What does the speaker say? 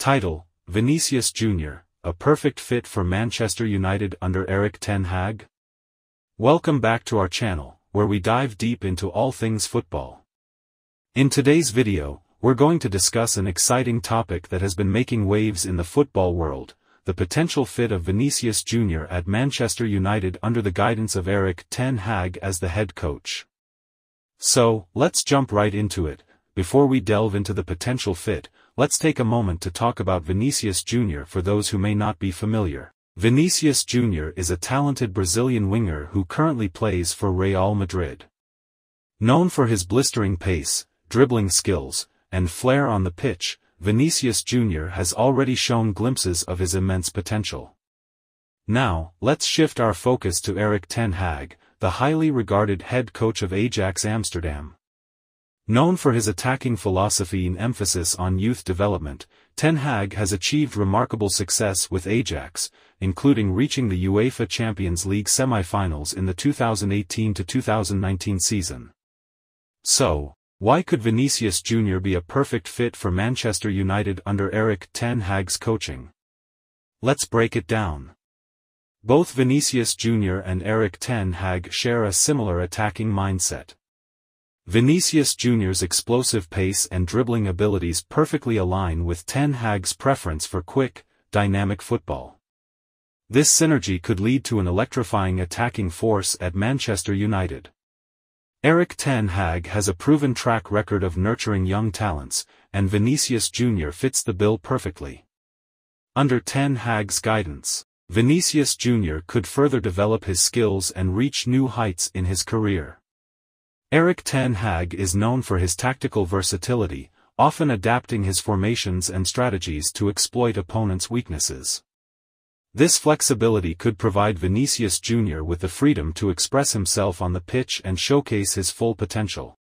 Title, Vinicius Jr., a perfect fit for Manchester United under Erik Ten Hag? Welcome back to our channel, where we dive deep into all things football. In today's video, we're going to discuss an exciting topic that has been making waves in the football world, the potential fit of Vinicius Jr. at Manchester United under the guidance of Erik Ten Hag as the head coach. So, let's jump right into it, before we delve into the potential fit, let's take a moment to talk about Vinicius Jr. for those who may not be familiar. Vinicius Jr. is a talented Brazilian winger who currently plays for Real Madrid. Known for his blistering pace, dribbling skills, and flair on the pitch, Vinicius Jr. has already shown glimpses of his immense potential. Now, let's shift our focus to Erik Ten Hag, the highly regarded head coach of Ajax Amsterdam. Known for his attacking philosophy and emphasis on youth development, Ten Hag has achieved remarkable success with Ajax, including reaching the UEFA Champions League semi-finals in the 2018-2019 season. So, why could Vinicius Jr. be a perfect fit for Manchester United under Erik Ten Hag's coaching? Let's break it down. Both Vinicius Jr. and Erik Ten Hag share a similar attacking mindset. Vinicius Jr.'s explosive pace and dribbling abilities perfectly align with Ten Hag's preference for quick, dynamic football. This synergy could lead to an electrifying attacking force at Manchester United. Erik Ten Hag has a proven track record of nurturing young talents, and Vinicius Jr. fits the bill perfectly. Under Ten Hag's guidance, Vinicius Jr. could further develop his skills and reach new heights in his career. Erik Ten Hag is known for his tactical versatility, often adapting his formations and strategies to exploit opponents' weaknesses. This flexibility could provide Vinicius Jr. with the freedom to express himself on the pitch and showcase his full potential.